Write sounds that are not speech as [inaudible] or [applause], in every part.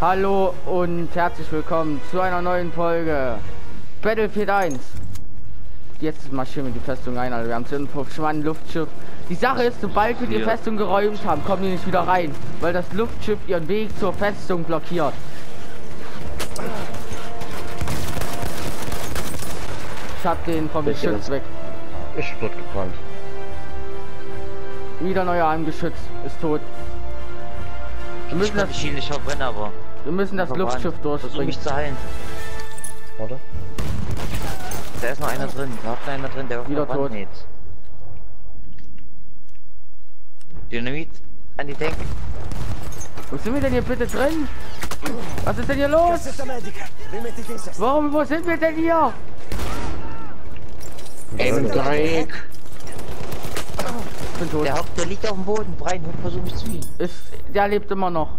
Hallo und herzlich willkommen zu einer neuen Folge Battlefield 1. Jetzt marschieren wir die Festung ein, also wir haben 55 Mann Luftschiff. Die Sache ist, sobald wir die Ja. Festung geräumt haben, kommen die nicht wieder rein, weil das Luftschiff ihren Weg zur Festung blockiert. Ich hab den vom Geschütz weg. Ich wird gebrannt. Wieder neuer Armgeschütz ist tot. Wir Ich müssen kann das, dich hier nicht verbrennen, aber. Wir müssen das verbrannt. Luftschiff Versuch durchbringen. mich zu heilen. Warte. Da ist noch einer drin. Da hat noch einer drin, der auf Wieder tot. Näht. Dynamit an die Tank. Wo sind wir denn hier bitte drin? Was ist denn hier los? Warum, wo sind wir denn hier? Mit Dreieck. Ich bin tot. Der hockt, der liegt auf dem Boden. Brian, versuch mich zu ihn. Ist, der lebt immer noch.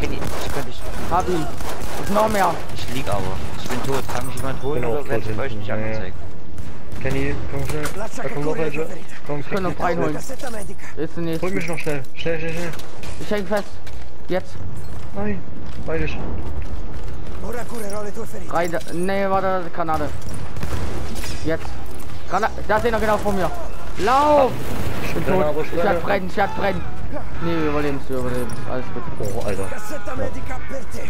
Kenny, ich könnte dich. Hab ihn. Noch mehr. Ich lieg aber. Ich bin tot. Kann mich jemand holen Bin auch oder werde ich euch nicht Nee. angezeigt? Kenny, komm schnell. Da kommt noch welche. Komm, können krieg noch reinholen. Ist der nächste. Drück mich noch schnell. Schnell, schnell, schnell. Ich häng fest. Jetzt. Nein. Beide. Ferite. Rein. Nee, warte, Granate. Jetzt. Granate. Da ist einer genau vor mir. Lauf! Ich bin tot. Ich werde brennen, ich werde brennen. Nee, wir überleben es, wir überleben es. Alles gut. Oh, Alter. Te.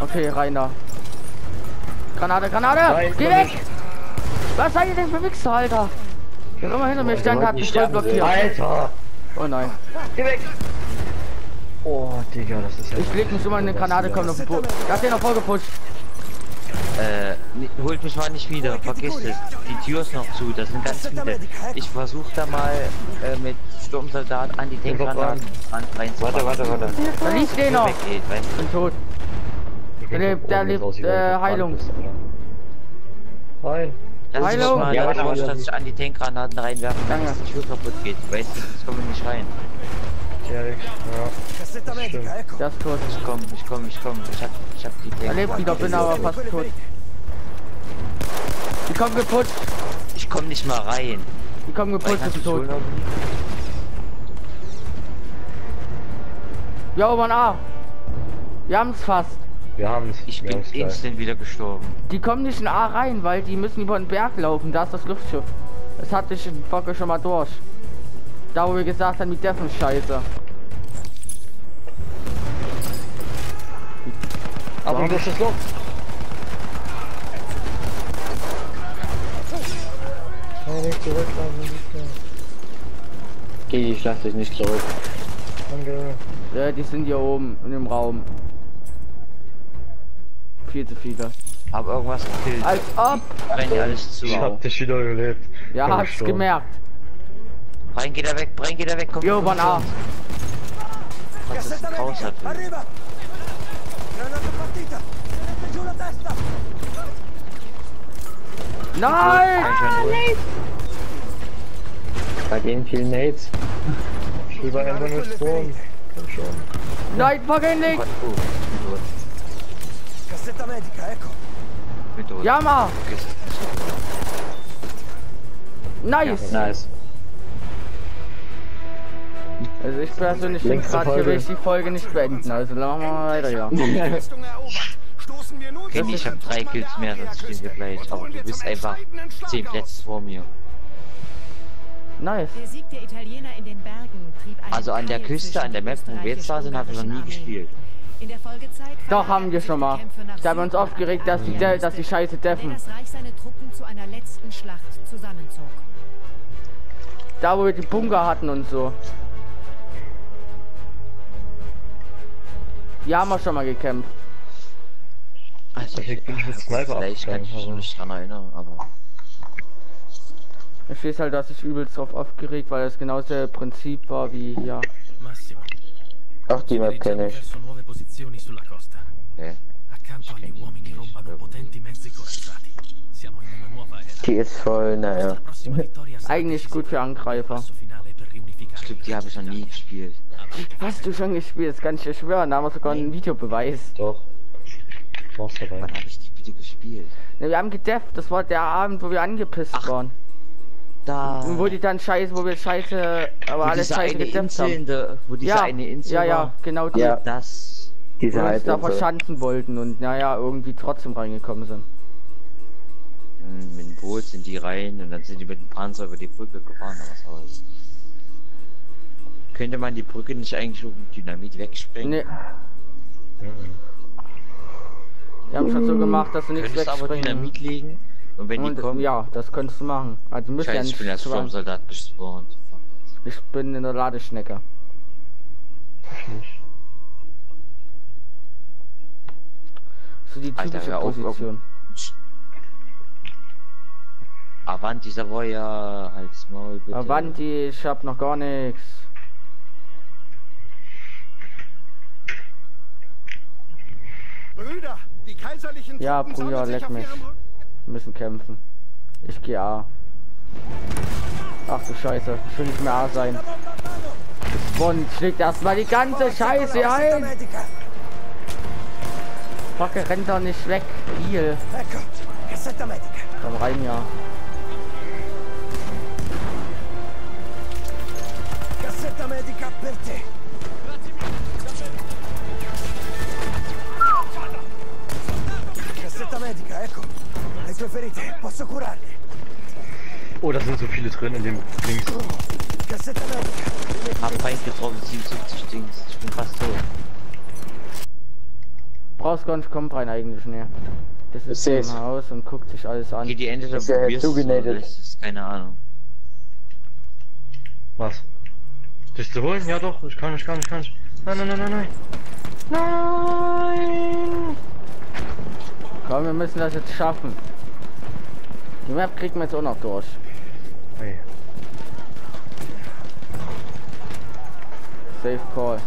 Okay, rein da. Granate, Granate! Nein, Geh komm weg! nicht. Was seid ihr denn für Wichser, Alter? Wer immer hinter mir stand, hat mich voll blockiert. Alter. Oh nein. Geh weg. Oh, Digga, das ist ja... Ich leg mich immer in eine Granate, kommt auf den Boden. Da hat den noch vorgepusht. Äh, holt mich mal nicht wieder. Vergiss es. Die Tür ist noch zu. Das sind ganz viele. Ich versuch da mal äh, mit Sturmsoldaten an die Tankgranaten ran reinzumachen. Warte, warte, warte. Da liegt der noch. Weggeht, weißt Ich bin tot. Der lebt- der lebt, äh, Heilung. Nein. Lass mich Hallo? mal Ja, ja, warte, dass ich an die Tankgranaten reinwerfen, Danke. dass die Tür kaputt geht. Weißt du, sonst kommen wir nicht rein. Ja. Cassetta Das ist tot. Ich komm, ich komm, ich komm. Ich hab, ich hab die Er lebt wieder, bin aber fast tot. Die kommen geputzt. Ich komm nicht mal rein. Die kommen geputzt, ist tot. Ja, Ober A. Wir haben's fast. Wir haben's. Ich wir bin haben's gleich. instant wieder gestorben. Die kommen nicht in A rein, weil die müssen über den Berg laufen. Da ist das Luftschiff. Das hatte ich in Focke schon mal durch. Da wo wir gesagt haben, die Deffen scheiße. Durch das Loch. Nein, nicht zurücklassen, bitte. Geh, ich lass dich nicht zurück. Danke. Ja, die sind hier oben in dem Raum. Viel zu viele. Hab irgendwas gekillt. Als ob. Brenn dir alles zu. Ich hab dich wieder gelebt. Ja, Bin hab's gestorben. gemerkt. Brian, geh da weg, Brian, geh da weg. Komm, Jo, komm, A. komm. Was ist raus hat. Nein! Kann ich Bei denen vielen Nades. Bei einfach nur Strom. Komm schon. Nein, fucking nicht! Gott, oh, ich bin tot. Cassetta medica, ecco. Vergiss es. Nice! Nice. Also ich persönlich finde gerade hier will ich die Folge nicht beenden. Also machen wir mal weiter, ja. [laughs] Kenny, ich hab drei Kills mehr, sonst stehen wir gleich. Aber du bist einfach zehn Plätze vor mir. Einen Also an der Küste, an der Map, wo wir jetzt da sind, habe ich noch nie gespielt. Armeen. In der Folgezeit Doch, haben wir schon mal. Da haben wir uns aufgeregt, dass die, De dass die scheiße deffen. Da wo wir die Bunker hatten und so. Die haben wir schon mal gekämpft. Also Ich bin mit Sniper Vielleicht kann ich mich nicht dran erinnern, aber Ich weiß halt, dass ich übelst drauf aufgeregt, weil das genau das Prinzip war wie hier. Massimo, Auch die Map kenne ich. verso nuove posizioni sulla costa. okay. Accanto agli uomini rombano potenti mezzi corazzati. Siamo in una nuova era. Die ist voll, naja. Eigentlich gut für Angreifer. Glaube, die habe ich noch nie gespielt. Hast du schon gespielt? Das kann ich dir schwören. Da haben wir sogar einen Videobeweis. Doch. Wann habe ich die bitte gespielt? Ne, wir haben gedefft. Das war der Abend, wo wir angepisst Ach. waren. Da. Wo die dann scheiße, wo wir scheiße, aber wo alles scheiße gedämpft haben. der, wo diese ja, eine Insel ja, ja, genau die. Ja. Das. Diese Wo wir uns da verschanzen wollten und naja, irgendwie trotzdem reingekommen sind. Hm, Mit dem Boot sind die rein und dann sind die mit dem Panzer über die Brücke gefahren, aber was soll's. Könnte man die Brücke nicht eigentlich um Dynamit wegsprengen? Nee. Die haben schon so gemacht, dass sie nichts Könntest aber wegspringen. Dynamit legen und wenn die Und, kommen. ja, das könntest du machen. Also müssen ja Scheiße, ich bin als Sturmsoldat gespawnt. Ich bin in der Ladeschnecke. Ich nicht. So die Alter, typische hör auf, Position. Avanti Savoia, halt's Maul bitte. Avanti, ich hab noch gar nichts. Brüder, die kaiserlichen Ja, Truppen Brüder, sammeln sich leck auf mich. Wir müssen kämpfen. Ich gehe A. Ach du Scheiße, ich will nicht mehr A sein. Und schlägt erstmal die ganze Scheiße ein. Fuck, rennt doch nicht weg. Medica. Komm rein, ja. Da sind so viele drin in dem Dings. Hab Feind getroffen, 77 Dings. Ich bin fast tot. Brauchst gar nicht kommen rein eigentlich mehr. Das Ich ist im Haus und guckt sich alles an. Geh die entweder Ist ja probierst zugenedet. lässt es, keine Ahnung. Was? Dich zu holen? Ja doch, ich kann, ich kann, ich kann. Nein, nein, nein, nein, nein. Nein! Komm, wir müssen das jetzt schaffen. Die Map kriegen wir jetzt auch noch durch. Hey. Safe Call.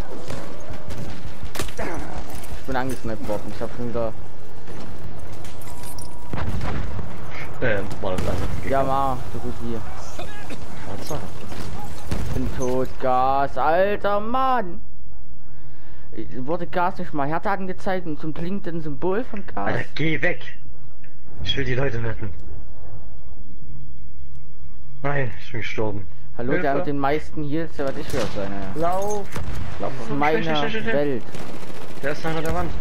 Ich bin angesniped worden. Ich hab schon wieder. Ähm, andere. Ja, ma, so gut wie. Tatsache. Ich bin tot. Gas. Alter Mann. Ich- Wurde Gas nicht mal härter angezeigt und zum blinkenden Symbol von Gas? Alter, geh weg! Ich will die Leute retten. Nein, ich bin gestorben. Hallo, der Hilfe. mit den meisten Heals, der wird ich wieder sein. Ja. Lauf! Lauf, Das ist meine schnell, schnell, schnell, schnell. Welt. Der ist hinter der Wand.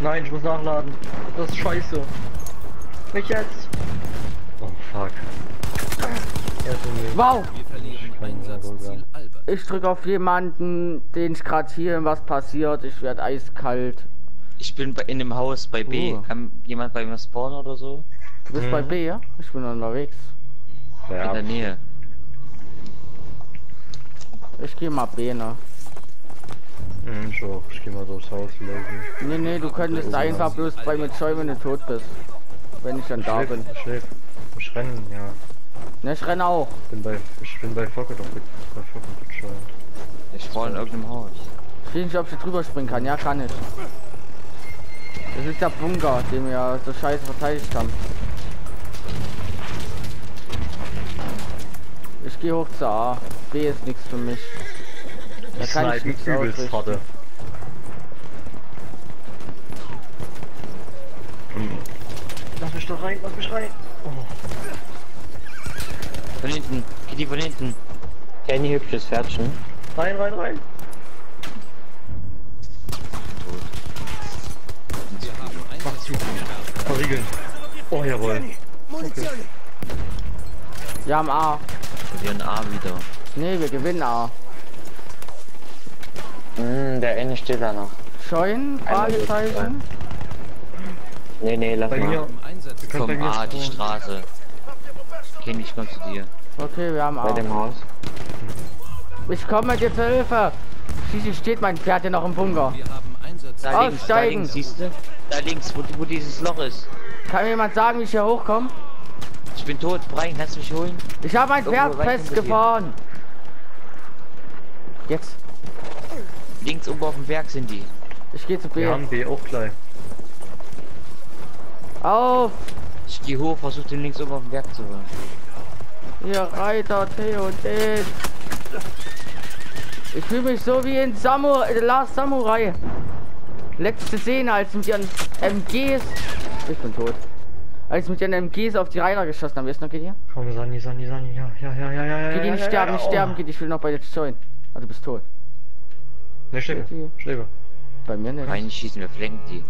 Nein, ich muss nachladen. Das ist scheiße. Nicht jetzt. Oh fuck. Er Wow! Ich drücke auf jemanden, den ich gerade hier, was passiert. Ich werde eiskalt. Ich bin bei, in dem Haus bei B. Oh. Kann jemand bei mir spawnen oder so? Du bist Mhm. bei B, ja? Ich bin unterwegs. In der ja. Nähe. Ich gehe mal B, ne? Hm, ich auch. Ich geh mal durchs Haus laufen. Nee, nee, du könntest einfach bloß bei mir schäumen, wenn du tot bist. Wenn ich dann da bin. Ich lebe. Ich renne, ja. Ne, ich renne auch. Bin bei, ich bin bei Focke doch mit, bei Focke bescheuert. Ich spawn in irgendeinem Haus. Ich weiß nicht, ob ich drüber springen kann. Ja, kann ich. Das ist der Bunker, den wir so scheiße verteidigt haben. Ich gehe hoch zur A. B ist nichts für mich. Da Ich kann ich nichts übelst ausrichten. harte. Lass mich doch rein, lass mich rein. Oh. Von hinten. Kitty von hinten. Kenny hübsches Pferdchen. Rein, rein, rein. Wir haben Mach zu. Verriegeln. Oh jawohl. Munizioni. Wir haben A. Verlieren A wieder. Nee, wir gewinnen A. Hm, der eine steht da noch. Scheuen? Fragezeichen? Nee, nee, lass Bei mal. mir. Bei Komm A, die. Straße. Kenny, ich komm zu dir. Okay, wir haben Bei A. dem Haus. Ich komme dir zur Hilfe. Schließlich steht mein Pferd hier noch im Bunker. Wir haben Einsatz Da links, da Aussteigen. Da links, wo, wo dieses Loch ist. Kann mir jemand sagen, wie ich hier hochkomme? Ich bin tot. Brian, kannst du mich holen? Ich habe mein Irgendwo Pferd festgefahren. Jetzt. Links oben auf dem Berg sind die. Ich gehe zu B. Wir haben B auch gleich. Auf! Ich geh hoch, versuch den links oben auf dem Berg zu holen. Ihr Reiter T und D. Ich fühle mich so wie in Samu The Last Samurai. Letzte Szene, als mit ihren MGs Ich bin tot. Als mit den MGs auf die Reiter geschossen haben, ist noch geht hier? Komm, Sani, Sani, Sani, ja, ja, ja, ja, ja, ja. Geht ja, nicht ja, sterben, ja, nicht oh. sterben, geht, ich will noch bei dir joinen. Also du bist tot. Ne, Schläger, Schläger. Bei mir nicht. Rein schießen, wir flenken die.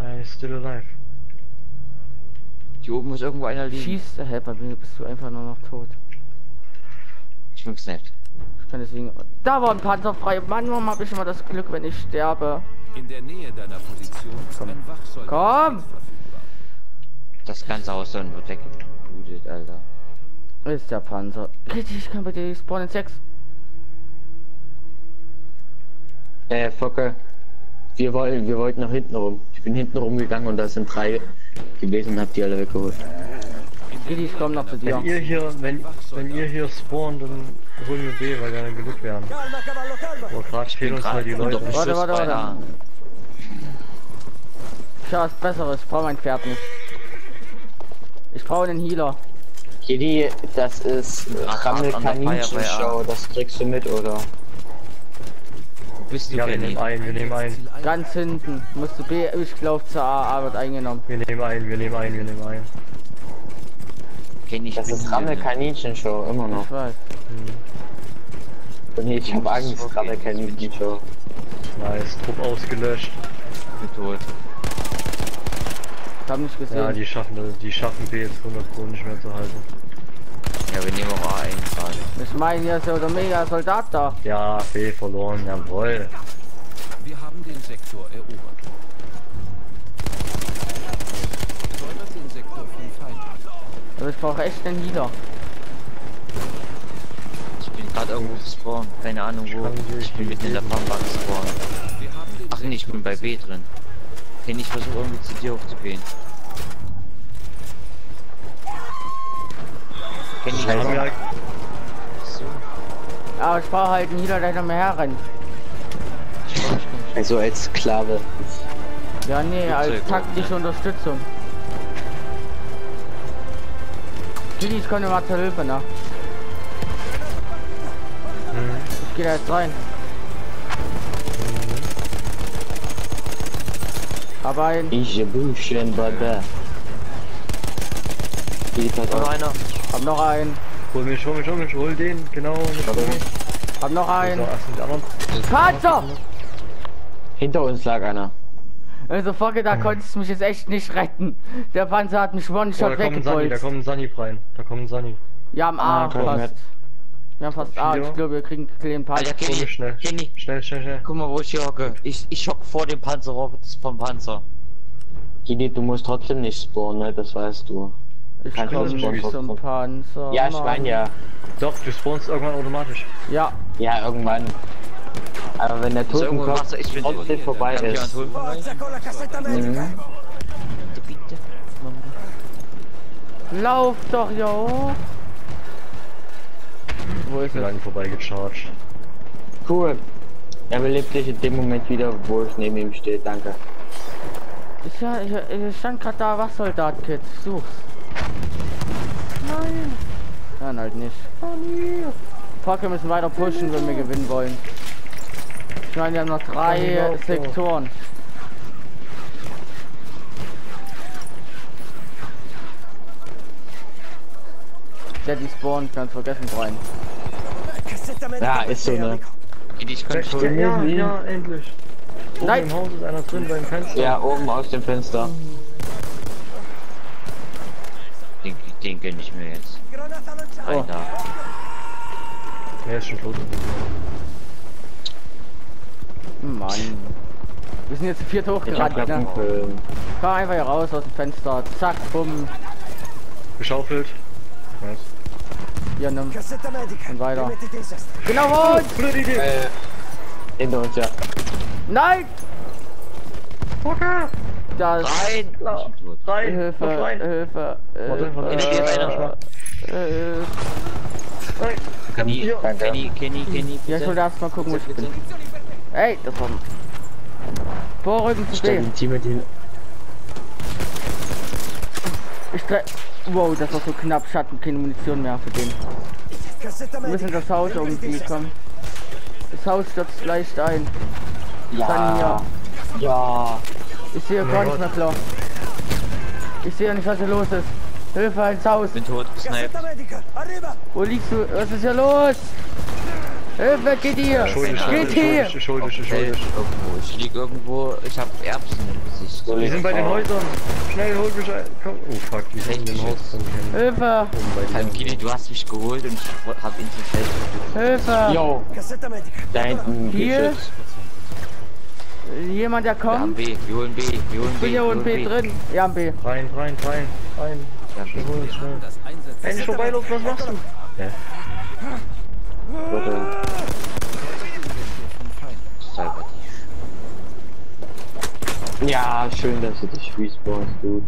I still alive. Hier oben muss irgendwo einer liegen. Schießt, hä, bei mir bist du einfach nur noch tot. Ich bin gesnappt. Kann deswegen. Da war ein Panzer frei. Manchmal habe ich immer das Glück, wenn ich sterbe. In der Nähe deiner Position ist ein Wachsoldat Komm! verfügbar. Das ganze Haus dann wird weggeblutet, Alter. Ist der Panzer. Richtig, ich kann bei dir spawnen 6. Äh, Focke. Wir wollen, wir wollten nach hinten rum. Ich bin hinten rumgegangen und da sind drei gewesen und hab die alle weggeholt. Ich komm noch zu dir. Wenn ihr hier, wenn, wenn ihr hier spawnt, dann holen wir B, weil wir dann genug werden. Aber gerade fehlen uns halt die Leute. Warte, warte, warte. Ich hab was Besseres. Ich brauche mein Pferd nicht. Ich brauche einen Healer. Jedi, das ist Ach, Rammel an der Kaninchenshow, das kriegst du mit, oder? Bist du, Ja, wir nehmen ein, wir nehmen ein. Ganz hinten. Musst du B. Ich glaube zur A, A wird eingenommen. Wir nehmen ein, wir nehmen ein, wir nehmen ein. Ich Das ist hier, Rammel ne? Kaninchenshow, immer noch. Ich weiß. Nee, ich hab Angst, Okay. Rammel Kaninchenshow. Nice, Trupp ausgelöscht. Ich bin tot. Ich hab nicht gesehen. Ja, die schaffen, das- die schaffen B jetzt 100 Pro nicht mehr zu halten. Ja, wir nehmen auch A ein gerade. ich meine, hier ist ja der mega Soldat da. Ja, B verloren, jawohl. Wir haben den Sektor erobert. Den. Aber ich brauche echt einen Healer. Ich bin gerade irgendwo gespawnt. Keine Ahnung wo. Ich bin mitten in der Farmbank gespawnt. Ach nee, ich bin bei B drin. Kenny, ich versuche irgendwie zu dir hochzugehen. Kenny, ich halt- so. Aber ich brauche halt einen Healer, der hinter mir herrennt. Also als Sklave. Ja, nee, als taktische? Unterstützung. Gidi, ich komme mal zur Hilfe, ne? Ich gehe da jetzt rein. Aber ein. Ich Büchen, Baba. Geht halt Noch einer. Hab noch einen. Hol mich, hol mich, hol mich, hol den, genau, hol mich. Hab noch einen. Panzer! Hinter uns lag einer. Also Fogge, da konntest du mich jetzt echt nicht retten. Der Panzer hat mich Oh, One-Shot da kommt ein Sunny, da kommt ein Sunny rein. Da kommt ein Sunny. Ja, am Ah, komm, fast. mit. Wir haben fast A. Ich glaube, wir kriegen den Panzer. Alter, Kenny, schnell. Kenny, Schnell, schnell, schnell. guck mal, wo ich hier hocke. Ich, ich hock vor dem Panzer, vom Panzer. Gidi, du musst trotzdem nicht spawnen, ne? Das weißt du. Ich Kann nicht zum Panzer. Ja, ich meine ja. Doch, du spawnst irgendwann automatisch. Ja, Ja, irgendwann. Aber wenn der Totenkopf trotzdem vorbei ist. jemand holen? Forza con la cassetta medica. Bitte, bitte. lauf doch, jo. Wo ist bin es? an ihm vorbeigecharged. Cool. Er belebt dich in dem Moment wieder, wo ich neben ihm stehe. Danke. Ich, ja, ich, ich stand gerade da, Wachsoldat-Kit. Ich such's. Nein. Dann halt nicht. Fuck, wir müssen weiter pushen, wenn wir gewinnen wollen. Ich meine, wir haben noch drei Genau so. Der die spawnt, ganz vergessen rein. Ja, ist so, ne? ich kann Ja, schon. ja, ja, endlich. Oben Nein. im Haus ist einer drin beim Fenster. Ja, oben aus dem Fenster. Den, den gönn ich mir jetzt. Oh. Alter. Er ist schon tot. Mann. Wir sind jetzt vier Ich hab hochgerannt, ne? Komm einfach hier raus aus dem Fenster. Zack, bumm. Geschaufelt. Nice. Hier nimm. Und weiter. Genau und! Blöde Idee. Äh, hinter uns, ja. Nein! Fucker. Rein! Bin tot. Rein. Hilfe, rein. Hilfe, Warte, warte. Kenny, geht einer. Hilfe. Rein. Kenny. Kenny, Kenny, Kenny, Ja, ich wollte erst mal gucken, wo ich bin. Ey, das war. Vorrücken zu ihm. Ich dreh. Wow, das war so knapp. Schatten, keine Munition mehr für den. Wir müssen das Haus irgendwie kommen. Das Haus stürzt leicht ein. Ja. Ja. Ich sehe gar nicht mehr klar. Ich sehe nicht, was hier los ist. Hilfe ins Haus. Bin tot, gesniped. Wo liegst du? Was ist hier los? Hilfe, geht hier! Schuldig, Geht schuldig, hier! schuldig, schuldig, Okay, schuldig. irgendwo. Ich lieg irgendwo, ich hab Erbsen im Gesicht. So Die sind bei den Häusern. Schnell, holt mich ein. Komm. Oh fuck, die sind in dem Haus drin. Hilfe! Kili, du hast mich geholt und ich hab ihn zu fest. Hilfe! Medica. da hinten Hier? Jemand, der Wir haben kommt? B, wir holen B, wir holen Ich B. wir holen B drin. Ja, B. Rein, rein, rein, rein. Ja. Wir holen schnell. Hey, nicht vorbeilaufen, was machst du? Cyber Ja, schön, dass du dich respawnst, du.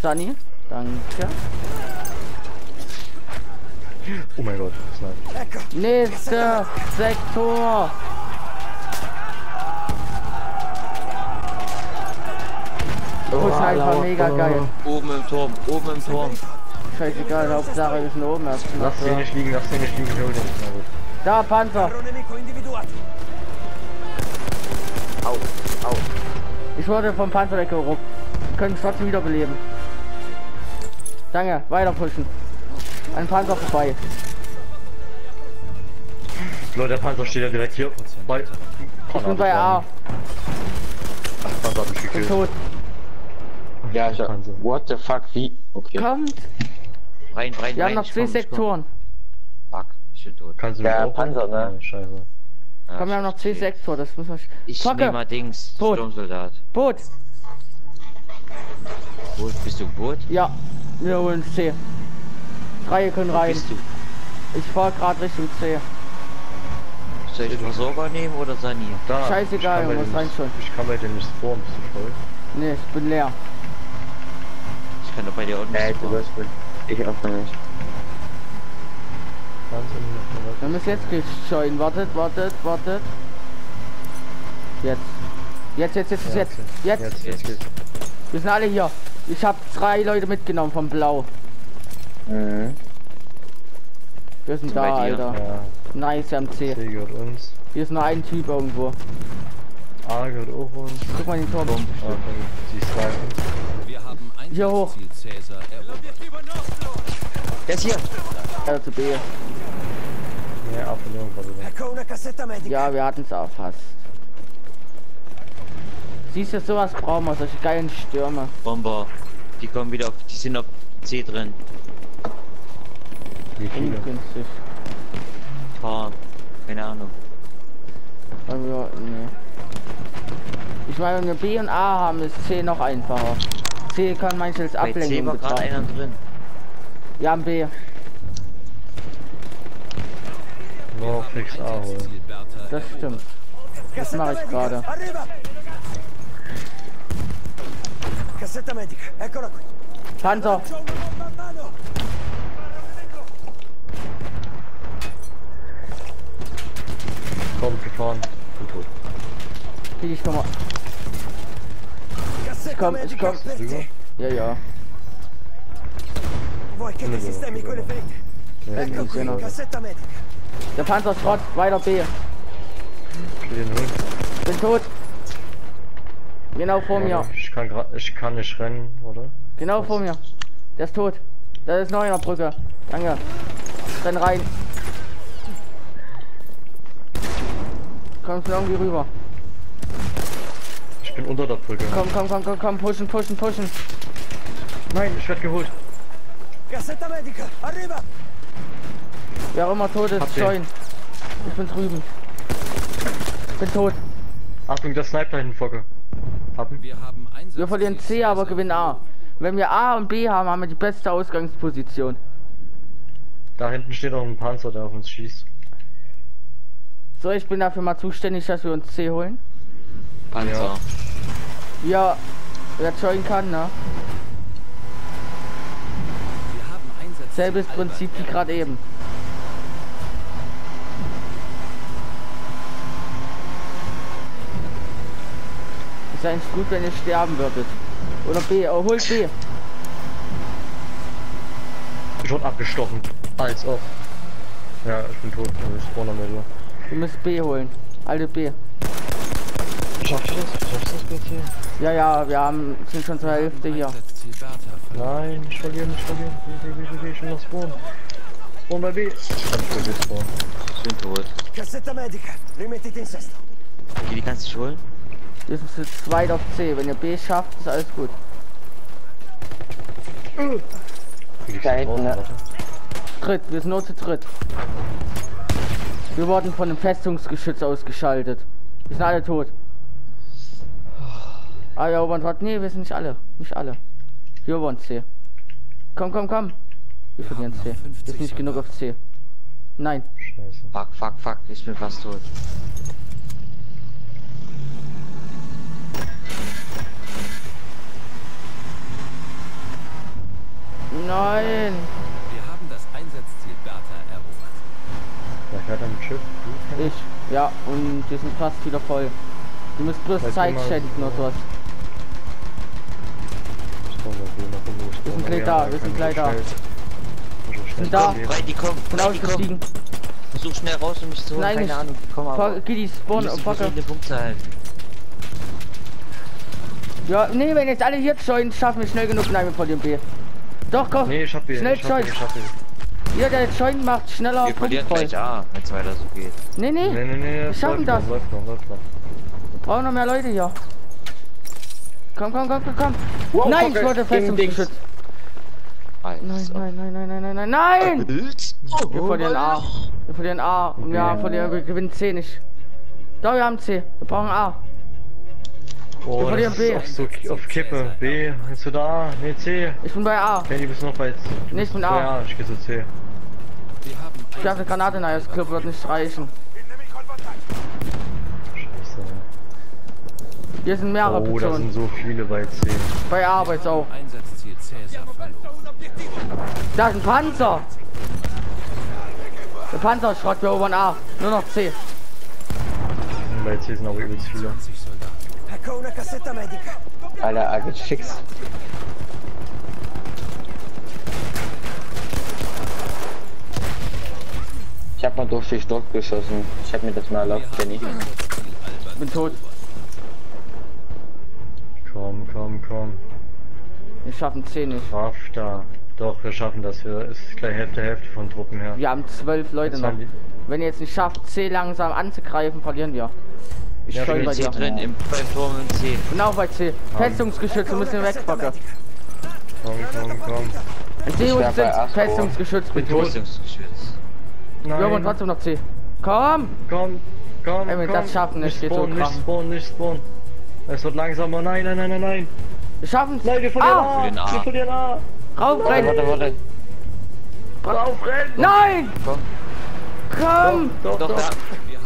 Sunny, danke. Oh mein Gott, Snipe. Ecco, Nächster Sektor. Oh, ist einfach mega geil. Oben im Turm, oben im Turm. Scheißegal, Hauptsache wir sind oben erst. Lass den nicht liegen, lass den nicht liegen, hol den. Da, Panzer. Au, au. Ich wurde vom Panzer weggeruppt. Wir können es trotzdem wiederbeleben. Danke, weiter pushen. Ein Panzer vorbei. Leute, der Panzer steht ja direkt hier. Bei. Ich bin bei A. Panzer hat mich Bin gekillt. tot. Ja, ich Panzer. What the fuck, wie? Okay. Kommt. Rein, rein, Wir haben noch ich zwei komm. Sektoren. Fuck, ich bin tot. Kannst du mich Ja, Panzer, ne? Scheiße. Ja, Komm, wir haben noch zwei Sektoren. Das muss man. Ich Focke. nehme mal Dings, Tot. Sturmsoldat. Boot. Boot, bist du Boot? Ja, wir holen C. Drei können Wo rein. bist du? Ich fahr gerade Richtung C. Soll ich Versorger nehmen oder Sani? Da. Scheißegal, ich muss rein schon. Ich kann bei dem nicht spawnen, bist du voll? Nee, ich bin leer. Ich kann doch bei dir auch Äh, spawnen. Ich öffne nicht. Wir müssen jetzt gleich joinen. Wartet, wartet, wartet. Jetzt. Jetzt, jetzt, jetzt, jetzt. Jetzt. Jetzt, jetzt geht's. Wir sind alle hier. Ich habe drei Leute mitgenommen vom Blau. Mhm. Wir sind Sind da? Alter. Ja, Nice, wir haben C. C gehört uns. Hier ist nur ein Typ irgendwo. A gehört auch uns. Guck mal in den Turm. Dann die Sniper. Hier hoch. Der ist hier! B. Nee, A verloren gerade. wieder. Ecco una cassetta medica. Ja, wir hatten es auch fast. Siehst du, sowas brauchen wir, solche geilen Stürme. Bomber. Die kommen wieder auf, die sind auf C drin. Wie viele? Ungünstig. Paar. Keine Ahnung. Nee. Ich meine, wenn wir B und A haben, ist C noch einfacher. C kann manches als Bei C gerade einer drin. Wir haben B. Nur fix A holen. Das stimmt. Das mache ich gerade. Panzer! Komm, gefahren. Bin tot. krieg ich nochmal. Cassetta komm, ich komm. Ja, ja. Ja. Der Panzer ist Schrott, weiter B. Bin tot. Genau vor mir. Ich kann grad, ich kann nicht rennen, oder? Genau vor mir. Der ist tot. Da ist noch einer Brücke. Danke. Renn rein. Kommst du irgendwie rüber? Ich bin unter der Brücke. Komm, komm, komm, komm, komm, pushen, pushen, pushen. Nein, ich werde geholt. Cassetta medica, arriva! Wer auch immer tot ist, Hab den. join. Ich bin drüben. Bin tot. Achtung, der Sniper da hinten, Focke. Hab ihn. Wir haben Wir verlieren C, aber gewinnen A. Wenn wir A und B haben, haben wir die beste Ausgangsposition. Da hinten steht noch ein Panzer, der auf uns schießt. So, ich bin dafür mal zuständig, dass wir uns C holen. Panzer. Ja, wer join kann, ne? Wir haben Einsatzziel Selbes Prinzip wie gerade eben. Ist eigentlich gut, wenn ihr sterben würdet. Oder B, oh, holt B. Ich wurde abgestochen. Als ob. Ja, ich bin tot. Ich spawner mit dir. Ihr müsst B holen. Alte B. Ich Schaffst du das? Schaffst du das bitte? Ja, ja, wir haben, sind schon zur Hälfte hier. Nein, nicht verlieren, nicht verlieren. B, B, B, B, schon noch Spawn. Spawn bei B. Ich vergessen, Spawn. Ich bin tot. Cassetta medica. Rimettiti in sesto. Okay, die kannst du holen? Wir sind zu zweit auf C. Wenn ihr B schafft, ist alles gut. Ich Da hinten, ne? Dritt, wir sind nur zu dritt. Wir wurden von dem Festungsgeschütz ausgeschaltet. Wir sind alle tot. Ah ja, erobern trotzdem. Nee, wir sind nicht alle. Nicht alle. Wir erobern C. Komm, komm, komm. Wir verlieren C. noch 50 Ist nicht genug auf C. Nein. Scheiße. Fuck, fuck, fuck, ich bin fast tot. Nein. Wir haben das Einsatzziel Bertha erobert. Ich werde am kennst Ich. Ja, und wir sind fast wieder voll. Du musst bloß Halt Zeit schenken oder so. sowas. Spawn bei B, noch irgendwo. Wir sind gleich da, wir sind gleich da. schnell Sind da. die kommen, die kommen. ausgestiegen. Versuch schnell raus, um mich zu holen. Nein, Keine. Ahnung, die kommen aber. Geh die Spawn, Die Fucker. halten. Ja, nee, wenn jetzt alle hier joinen, schaffen wir schnell genug. Nein, wir verlieren B. Doch, komm. Nee, ich hab B. Schnell ich hab B, join. ich hab B. Jeder, der joinen macht, schneller Wir verlieren punktvoll. gleich A, wenn es weiter so geht. Nee, nee, Nee, nee, nee. es schaffen das. Noch, läuft noch, läuft noch. brauchen noch mehr Leute hier. Komm, komm, komm, komm, komm. Wow, nein, ich wurde gegen Dings. festungsgeschützt. Nein, nein, nein, nein, nein, nein, nein, nein! Wir verlieren A. Wir verlieren A. Und wir verlieren, wir gewinnen C nicht. Doch, wir haben C. Wir brauchen A. Oh, Wir verlieren B. auf, so, auf Kippe. B, bist du da? Nee, C. Ich bin bei A. Kenny, bist du noch bei du Nee, ich bin bei A. A. Ich geh zu C. Ich werfe eine Granate in das Club, wird nicht reichen. Scheiße. Hier sind mehrere Oh, da Personen. sind so viele bei C. Bei A aber jetzt auch. Einsatzziel. Da ist ein Panzer. Der Panzer ist Schrott, wir erobern A. Nur noch C. Bei C sind auch übelst viele. 20 Soldaten. Ecco una cassetta medica. Alter, Agit fix. Ich hab mal durch den Stock geschossen. Ich hab mir das mal erlaubt, Kenny. Bin tot. Komm, komm, komm. Wir schaffen C nicht. Kraft da. Doch, wir schaffen das. Wir ist gleich Hälfte, Hälfte von Truppen her. Wir haben zwölf Leute Jetzt noch. Wenn ihr jetzt nicht schafft, C langsam anzugreifen, verlieren wir. Ich Ja, bei C dir. drin, im, beim Turm im C. Genau bei C. Festungsgeschütze müssen wir wegpacken. Komm, komm, komm. Wär bei sind. Festungsgeschütz. Bin tot. Rüstungsgeschütz. Wir haben Nein. trotzdem noch C. Komm! Komm, komm, Ey, wenn komm. das schaffen, nicht so spawnen, krass. nicht spawnen, nicht spawnen. Es wird langsamer. Nein, nein, nein, nein, nein. Wir schaffen es! Nein, wir verlieren Ah! A. verlieren A. Wir verlieren A. Raufrennen! Warte, warte. Draufrennen. Nein! Komm. Komm! Doch, Doch, doch. da.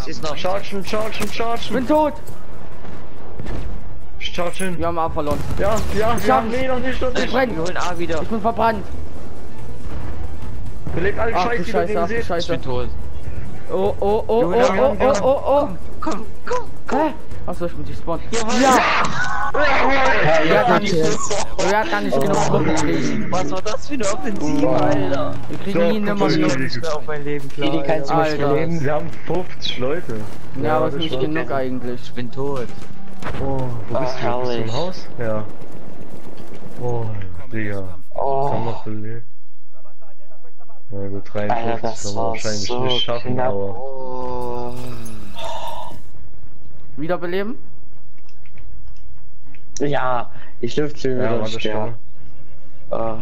Es ist noch. Chargen, chargen, chargen. Bin tot! Chargen. Wir haben A verloren. Ja, ja, ja. schaffen's. Nee, noch nicht, noch Ich nicht. Wir holen A wieder. Ich bin verbrannt! Wir legen alle Ach die Scheiße, wir ach du sehen. Ich Scheiße. bin tot. Oh, oh, oh, oh, oh, oh, Junge. oh, oh. Komm, komm. Hä? Achso, ich bin despawned. Ja! Wir hatten nicht, wir hatten nicht genug Truppen kriegen. Was war das für eine Offensive, Alter? Wir kriegen guck mal, genug. Ich bin auf mein Leben klar. Kili, kannst du mich Alter. beleben? Wir haben 50 Leute. Ja, aber ist nicht genug eigentlich. Ich bin tot. Oh, wo bist du? Bist du im. Haus? Ja. Oh, Digga. Oh, noch belebt. Na gut, Alter, 53 das werden wir wahrscheinlich so nicht schaffen, knapp. aber. Oh. Wiederbeleben? Ja, ich lüfte Ja, wieder sterben. Oh,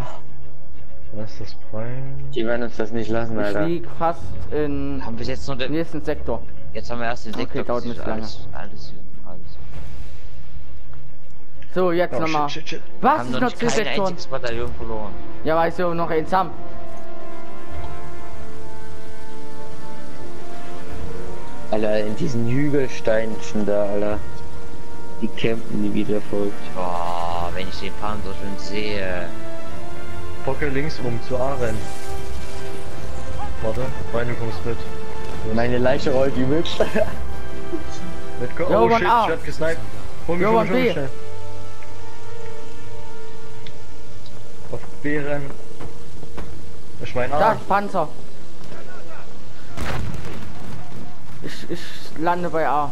Was ist das Prime? die werden uns das nicht lassen, Ich Alter. lieg fast in Haben wir jetzt noch den. nächsten Sektor. Jetzt haben wir erst den Okay, Sektor. dauert nicht lange. alles, alles, alles. So, jetzt Oh, nochmal. Was haben ist noch noch nicht 10 kein Sektoren? Bataillon verloren. Ja, weil wir noch eins haben. Alter, in diesen Hügelsteinchen da, Alter. Die campen die wieder folgt. Boah, wenn ich den Panzer schon sehe. Pocke links rum zu A rennen. Warte, Bein, du kommst mit. Meine Leiche rollt übelst. [laughs] Mit Go oh shit, A. ich werd gesniped. Hol mich, Ja, hol mich, hol. Auf B rennen. Ich mein Da A. ist Panzer. Ich, ich lande bei A.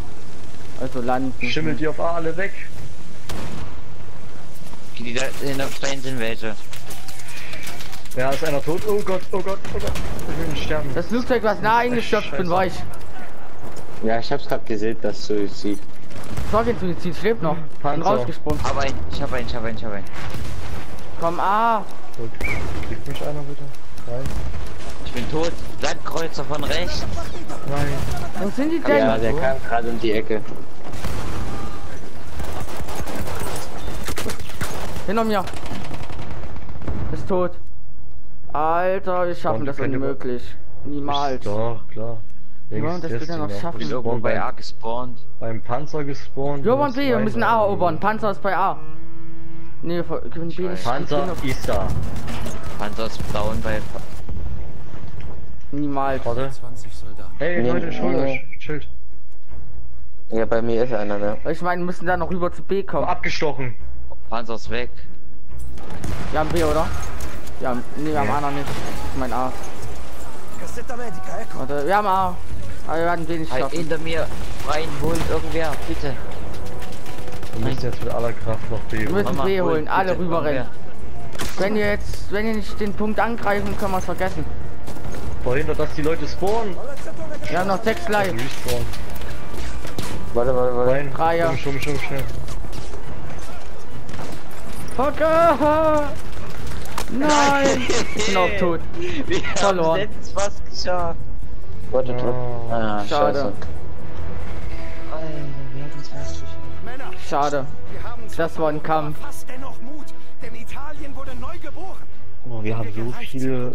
Also landen. Schimmelt die auf A alle weg. Die da in der Stein sind welche. Ja, ist einer tot. Oh Gott, oh Gott, oh Gott. Ich will nicht sterben. Das Flugzeug, was nah eingestürzt bin, war ich. Ja, ich hab's gerade gesehen, dass Suizid. Sorge, Suizid schläft noch. Bin Panzer. rausgesprungen. Hab einen, ich hab einen, ich hab einen, ich hab einen. Komm, ah. Gut. Kriegt mich einer bitte? Nein. Ich bin tot. Landkreuzer von rechts. Nein. Wo sind die denn? Ja, der kam gerade um die Ecke. Hinter mir. Ist tot. Alter, wir schaffen Und das unmöglich. Niemals. Doch, klar. Ja, das wird er noch schaffen. Bin irgendwo bei A gespawnt. Beim Panzer gespawnt. Jo, und B, wir müssen A erobern. Panzer ist bei A. Nee, nicht. Panzer ist da. Panzer ist down bei. Niemals. Warte. 20 Soldaten. Hey, Nee, Leute, schuld nee. euch. Schild. Ja, bei mir ist einer, ne? Ich meine, wir müssen da noch rüber zu B kommen. Abgestochen. Panzer ist weg. Wir haben B, oder? Ja, nee, wir haben A noch nicht. Ich mein A. Warte, wir haben A. Aber wir werden B nicht Halt schaffen. hinter mir reinholen, irgendwer, bitte. Wir müssen jetzt mit aller Kraft noch B. Wir müssen B hol, holen, alle rüberrennen. Wenn wir jetzt, wenn wir nicht den Punkt angreifen, können wir es vergessen. Verhindert, dass die Leute spawnen. Haben noch sechs live. Warte, warte, warte. Rein. Dreier. Komm, schon, schon, schnell. Fucker! Nein! [laughs] Ich bin auch tot. Wir Verloren. haben jetzt fast geschafft. Warte, Oh. Ah, Schade. scheiße. Männer, Schade. zwar Das war ein Kampf. Fast dennoch Mut, denn Italien wurde neu geboren. Oh, wir haben so viele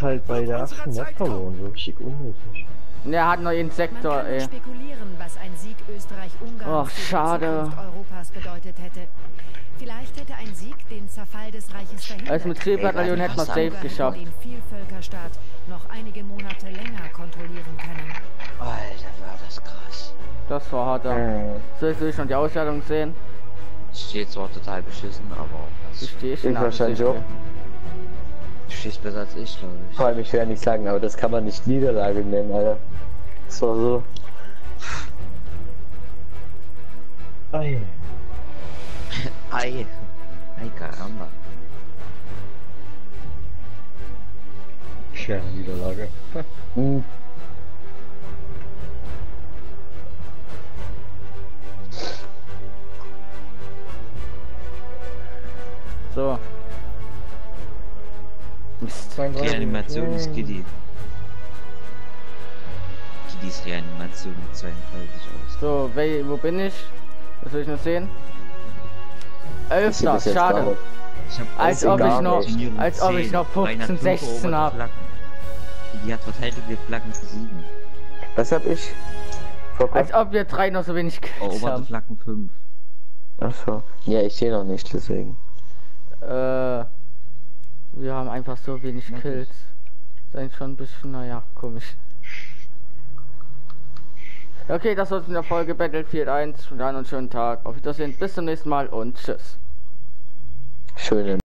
halt bei der unserer Map verloren, so richtig unnötig. Und er hat noch den Sektor, nur ey. spekulieren, was ein Sieg Österreich-Ungarn Och, schade. Europas bedeutet hätte. Vielleicht hätte ein Sieg den Zerfall des Reiches verhindert. Als mit C-Bataillon hätten wir was safe geschafft. den Vielvölkerstaat noch einige Monate länger kontrollieren können. Alter, war das krass. Das war hart. Hm. Soll ich schon die Ausstellung sehen? Ich stehe zwar total beschissen, aber Ich das, stehe Ich schon wahrscheinlich auch. du stehst besser als ich, glaube ich. Vor allem, ich will ja nicht sagen, aber das kann man nicht Niederlage nennen, Alter. Das war so. Ei. [laughs] Ei. Ei, caramba. Schwere Niederlage. Reanimation ist Kitty. Kittys Reanimation mit 32 aus. So, wo bin ich? Was soll ich noch sehen? Elfter, schade. Als ob ich noch- als ob ich 10, noch 15, 305 16 hab. Die hat verteidigte Flaggen 7. Was hab ich? Als ob wir drei noch so wenig Kills Eroberte haben. Flaggen 5. Achso. Ja, ich sehe noch nicht, deswegen. Äh, wir haben einfach so wenig Ja, Kills. ist eigentlich schon ein bisschen, naja, komisch. Okay, das war's mit der Folge Battlefield 1. Und dann einen schönen Tag. Auf Wiedersehen, bis zum nächsten Mal und tschüss. Schönen.